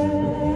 It's like,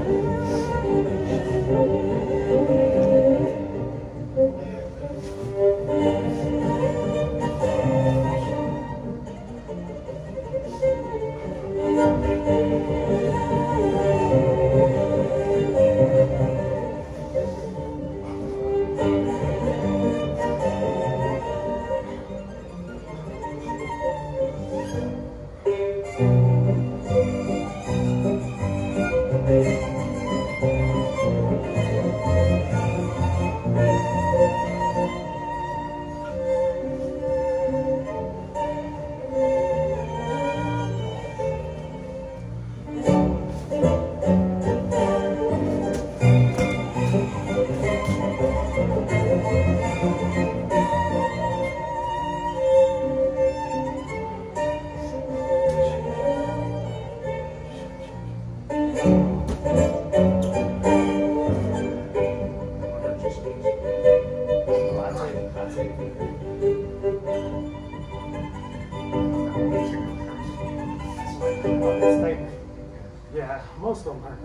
yeah, most of them hurt.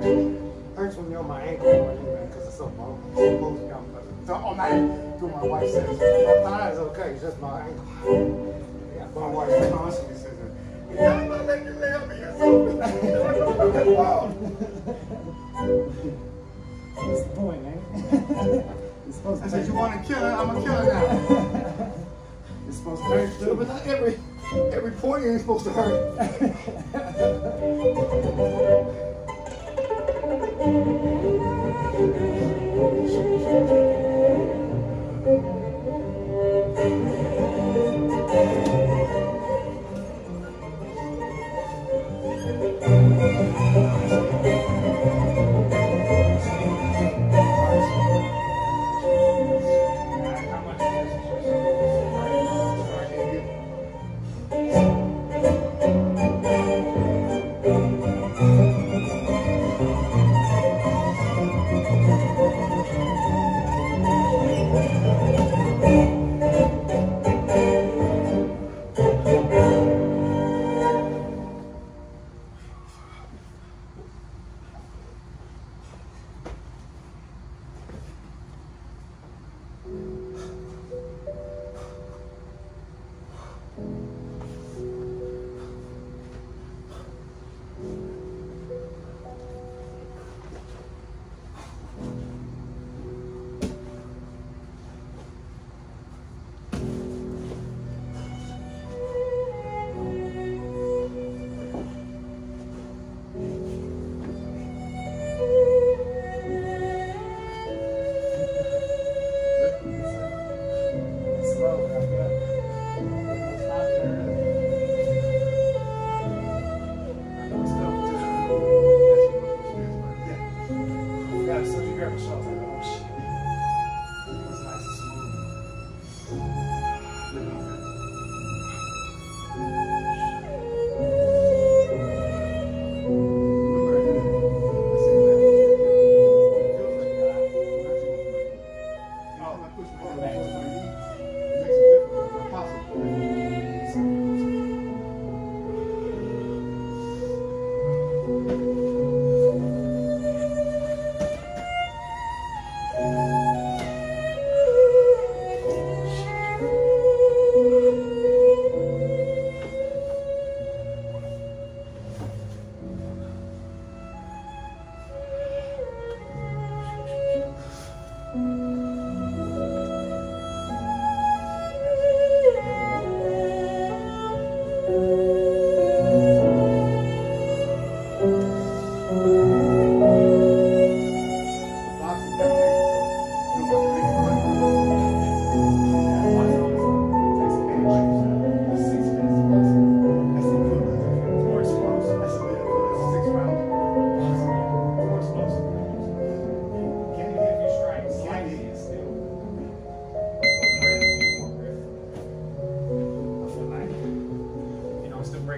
Hurts when you're on my ankle more because it's so eh? low. Most of them, but all night, through my wife says, my thigh is okay, it's just my ankle. Yeah, My wife constantly says that. You got my leg, you lay up sofa. Wow. What's the point, man? I said, you want to kill her? I'm going to kill her now. You're supposed to hurt So, but not every, every point ain't supposed to hurt. How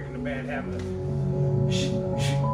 breaking the bad habit of